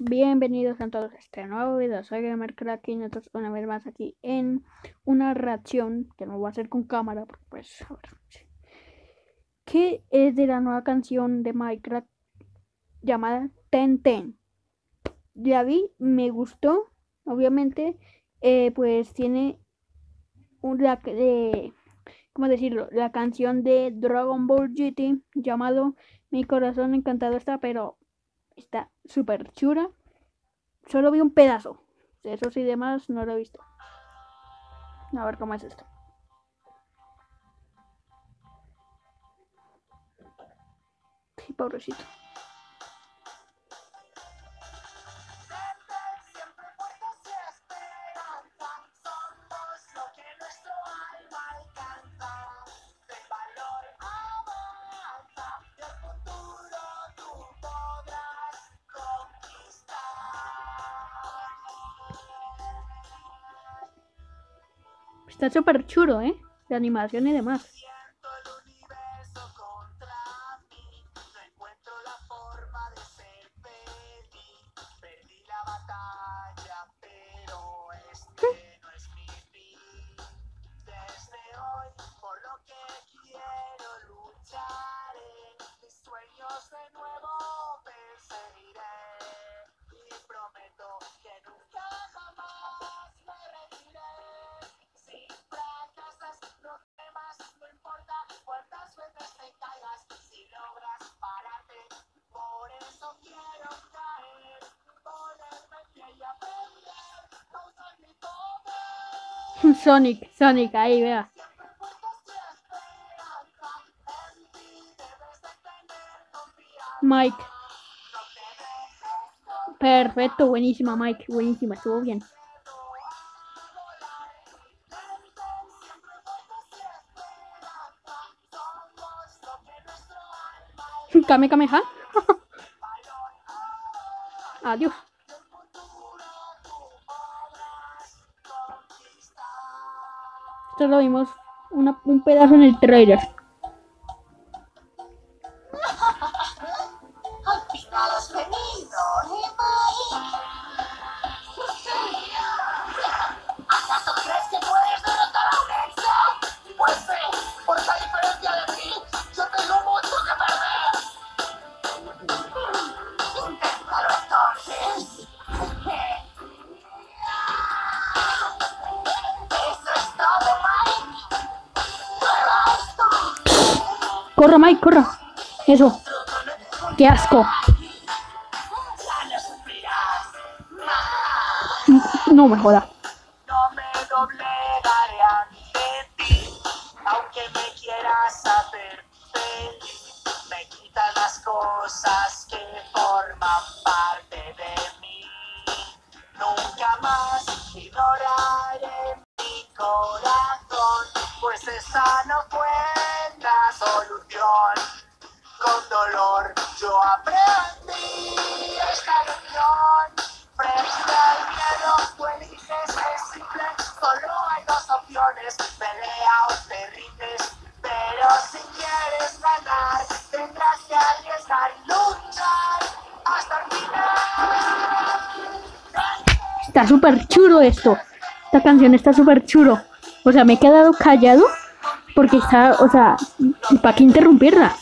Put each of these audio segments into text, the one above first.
bienvenidos a todos a este nuevo video, soy Gamer Crack y nosotros una vez más aquí en una reacción que no voy a hacer con cámara, porque pues, a ver, que es de la nueva canción de Minecraft llamada Ten Ten. Ya vi, me gustó, obviamente, eh, pues tiene una, eh, ¿cómo decirlo? La canción de Dragon Ball GT llamado Mi corazón encantado está, pero Está súper chura. Solo vi un pedazo. Eso sí, demás no lo he visto. A ver cómo es esto. Pobrecito. Está súper chulo, ¿eh? De animación y demás. Sonic, Sonic, ahí vea. Mike. Perfecto, buenísima Mike, buenísima, estuvo bien. Kame Kameha. Adiós. Esto lo vimos un pedazo en el trailer. Corra, Mike, corra. Eso. Qué asco. No me joda. No me doblegaré ante ti, aunque me quieras hacer feliz. Me quitas las cosas que forman parte de mí. Nunca más ignoraré mi corazón, pues esa no fue Con dolor yo aprendí esta lección. Frente al miedo, tú eliges es simple. Solo hay dos opciones: pelea o te rindes. Pero si quieres ganar, tendrás que arriesgar y luchar hasta el final. Está súper chulo esto. Esta canción está súper chulo. O sea, me he quedado callado porque está, o sea, ¿para qué interrumpirla?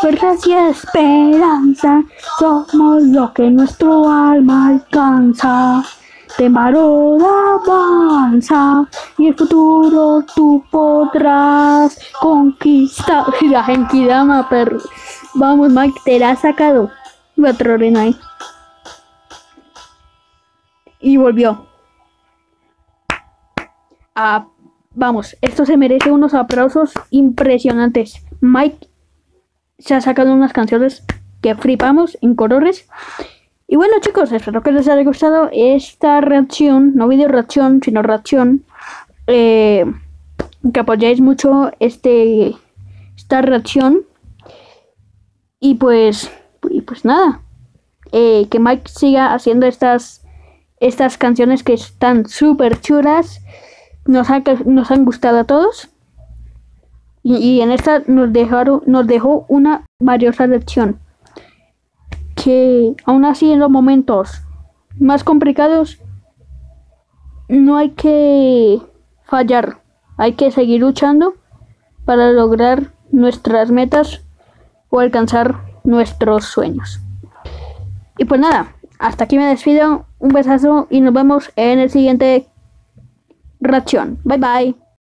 Fuerzas y esperanza somos lo que nuestro alma alcanza. Tembarora avanza y el futuro tú podrás conquistar. La Genkidama, perro. Vamos, Mike, te la has sacado. Arena ahí. Y volvió. Ah, vamos, esto se merece unos aplausos impresionantes. Mike se ha sacado unas canciones que flipamos en colores. Y bueno chicos, espero que les haya gustado esta reacción, no video reacción, sino reacción. Eh, que apoyéis mucho este esta reacción. Y pues, y pues nada, eh, que Mike siga haciendo estas, estas canciones que están súper chulas. Nos, ha- nos han gustado a todos. Y, y en esta nos dejaron, nos dejó una valiosa lección. Que aún así en los momentos más complicados no hay que fallar, hay que seguir luchando para lograr nuestras metas o alcanzar nuestros sueños. Y pues nada, hasta aquí me despido, un besazo y nos vemos en el siguiente reacción. Bye bye.